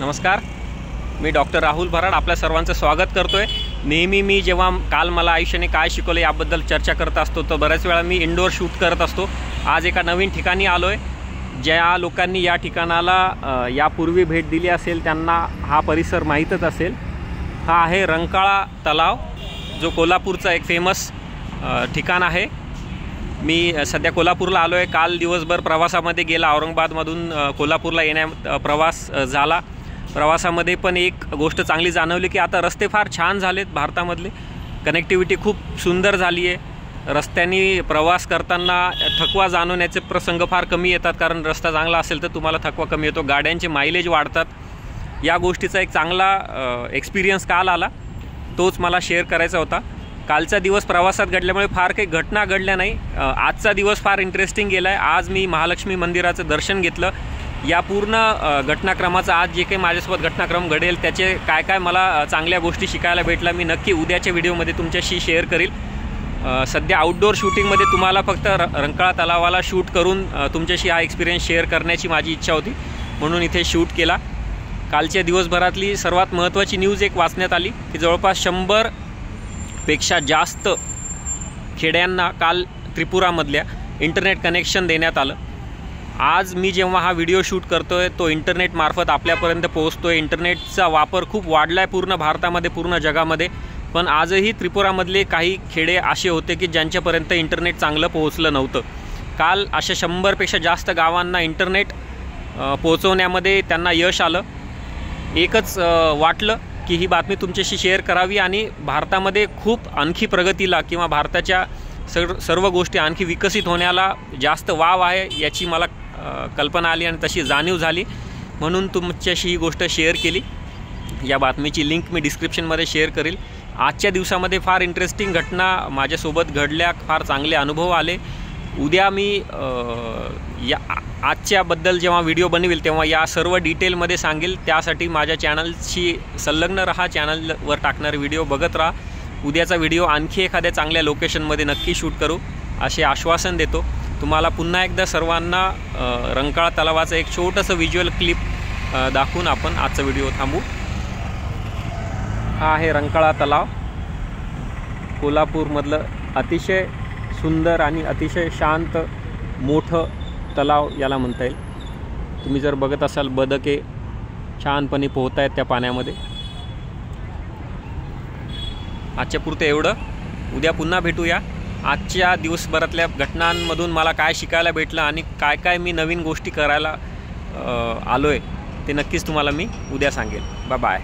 नमस्कार. मी डॉक्टर राहुल भराड आपल्या सर्वांचं स्वागत करतो आहे नेहमी मी जेव्हा काल मला आयुष्याने काय शिकवलं याबद्दल चर्चा करत असतो तर बऱ्याच वेळा मी इंडोर शूट करत असतो. आज एका नवीन ठिकाणी आलो आहे ज्या लोकांनी या ठिकाणाला यापूर्वी भेट दिली असेल त्यांना हा परिसर माहीतच असेल. हा आहे रंकाळा तलाव जो कोल्हापूरचा एक फेमस ठिकाण आहे. मी सध्या कोल्हापूरला आलो आहे काल दिवसभर प्रवासामध्ये गेला. औरंगाबादमधून कोल्हापूरला येण्या प्रवास झाला. प्रवासामध्ये पण एक गोष्ट चांगली जाणवली की आता रस्ते फार छान झालेत भारतामधले. कनेक्टिव्हिटी खूप सुंदर झाली आहे. रस्त्यांनी प्रवास करताना थकवा जाणवण्याचे प्रसंग फार कमी येतात कारण रस्ता चांगला असेल तर तुम्हाला थकवा कमी येतो. गाड्यांचे मायलेज वाढतात. या गोष्टीचा एक चांगला एक्सपिरियन्स काल आला. तोच मला शेअर करायचा होता. कालचा दिवस प्रवासात घडल्यामुळे फार काही घटना घडल्या नाही. आजचा दिवस फार इंटरेस्टिंग गेला आहे आज मी महालक्ष्मी मंदिराचं दर्शन घेतलं. या पूर्ण घटनाक्रमाचा आज जे काही माझ्यासोबत घटनाक्रम घडेल त्याचे काय काय मला चांगल्या गोष्टी शिकायला भेटल्या मी नक्की उद्याच्या व्हिडिओमध्ये तुमच्याशी शेअर करील. सध्या आउटडोअर शूटिंगमध्ये तुम्हाला फक्त र रंकाळा तलावाला शूट करून तुमच्याशी हा एक्सपिरियन्स शेअर करण्याची माझी इच्छा होती. म्हणून इथे शूट केला. कालच्या दिवसभरातली सर्वात महत्त्वाची न्यूज एक वाचण्यात आली की जवळपास शंभरपेक्षा जास्त खेड्यांना काल त्रिपुरामधल्या इंटरनेट कनेक्शन देण्यात आलं. आज मी जेव्हा हा व्हिडिओ शूट करतो आहे तो इंटरनेटमार्फत आपल्यापर्यंत पोहोचतो आहे इंटरनेटचा वापर खूप वाढला आहे पूर्ण भारतामध्ये पूर्ण जगामध्ये. पण आजही त्रिपुरामधले काही खेडे असे होते की ज्यांच्यापर्यंत इंटरनेट चांगलं पोहोचलं नव्हतं. काल अशा शंभरपेक्षा जास्त गावांना इंटरनेट पोहोचवण्यामध्ये त्यांना यश आलं. एकच वाटलं की ही बातमी तुमच्याशी शेअर करावी आणि भारतामध्ये खूप आणखी प्रगतीला किंवा भारताच्या सर्व सर्व गोष्टी आणखी विकसित होण्याला जास्त वाव आहे याची मला कल्पना आली आणि तशी जाणीव झाली. म्हणून तुमच्याशी ही गोष्ट शेअर केली. या बातमीची लिंक मी डिस्क्रिप्शनमध्ये शेअर करील. आजच्या दिवसामध्ये फार इंटरेस्टिंग घटना माझ्यासोबत घडल्या. फार चांगले अनुभव आले. उद्या मी या आ- आजच्याबद्दल जेव्हा व्हिडिओ बनवेल तेव्हा या सर्व डिटेलमध्ये सांगेल. त्यासाठी माझ्या चॅनलशी संलग्न राहा. चॅनलवर टाकणारे व्हिडिओ बघत राहा. उद्याचा व्हिडिओ आणखी एखाद्या चांगल्या लोकेशनमध्ये नक्की शूट करू. असे आश्वासन देतो. तुम्हाला पुन्हा एकदा सर्वांना रंकाळा तलावाचं एक छोटंसं व्हिज्युअल क्लिप दाखवून आपण आजचा व्हिडिओ थांबू. हा आहे रंकाळा तलाव. कोल्हापूरमधलं अतिशय सुंदर आणि अतिशय शांत मोठं तलाव याला म्हणता येईल. तुम्ही जर बघत असाल बदके छानपणे पोहत आहेत त्या पाण्यामध्ये. आजच्या पुरतं एवढं. उद्या पुन्हा भेटूया. आजच्या दिवसभरातल्या घटनांमधून मला काय शिकायला भेटलं आणि काय काय मी नवीन गोष्टी करायला आलो आहे ते नक्कीच तुम्हाला मी उद्या सांगेल बाय बाय